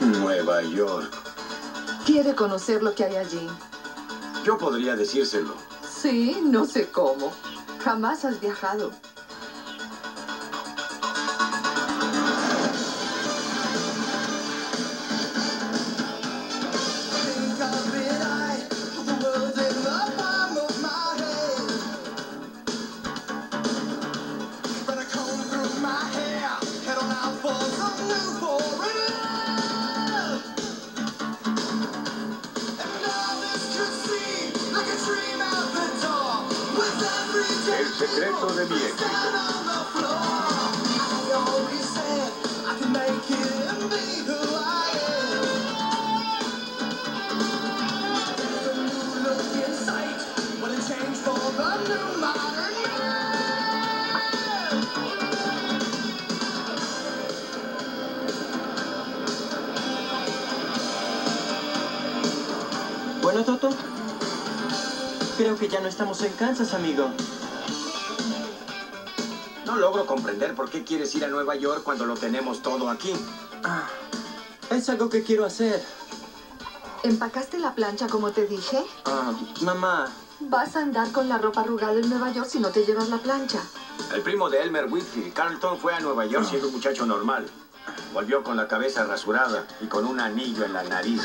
Nueva York. Quiere conocer lo que hay allí. Yo podría decírselo. Sí, no sé cómo. Jamás has viajado. El secreto de mi éxito. Bueno, Toto. Creo que ya no estamos en Kansas, amigo. No logro comprender por qué quieres ir a Nueva York cuando lo tenemos todo aquí. Ah, es algo que quiero hacer. ¿Empacaste la plancha como te dije? Ah, mamá, Vas a andar con la ropa arrugada en Nueva York si no te llevas la plancha. El primo de Elmer Whitfield, Carlton, fue a Nueva York siendo un muchacho normal. Volvió con la cabeza rasurada y con un anillo en la nariz.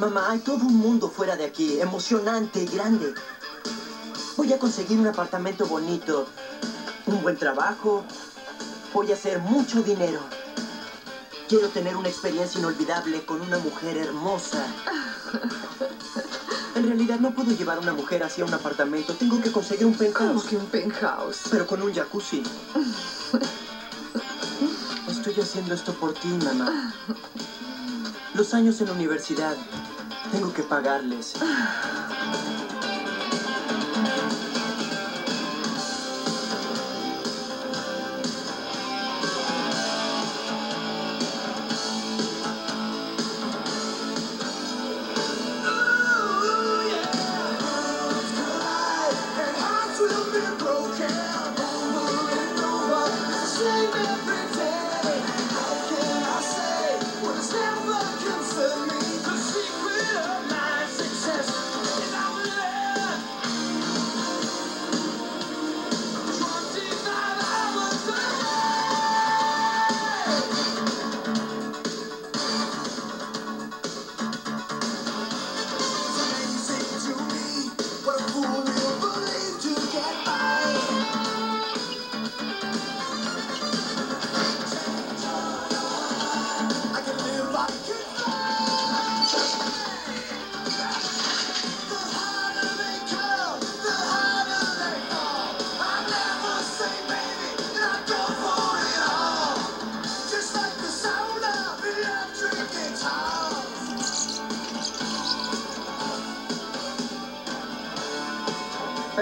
Mamá, hay todo un mundo fuera de aquí, emocionante y grande. Voy a conseguir un apartamento bonito, un buen trabajo, voy a hacer mucho dinero. Quiero tener una experiencia inolvidable con una mujer hermosa. En realidad no puedo llevar a una mujer hacia un apartamento. Tengo que conseguir un penthouse. que un penthouse. Pero con un jacuzzi. Estoy haciendo esto por ti, mamá. Los años en la universidad. Tengo que pagarles.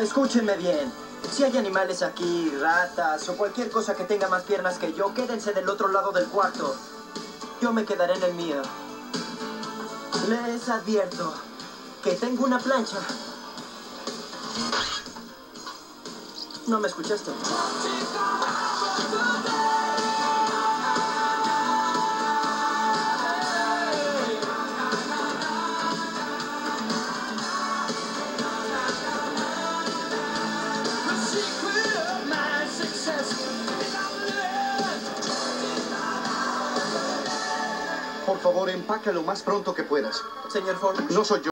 Escúchenme bien. Si hay animales aquí, ratas o cualquier cosa que tenga más piernas que yo, quédense del otro lado del cuarto. Yo me quedaré en el mío. Les advierto que tengo una plancha. No me escuchaste. Por favor, empaca lo más pronto que puedas. Señor Ford. No soy yo.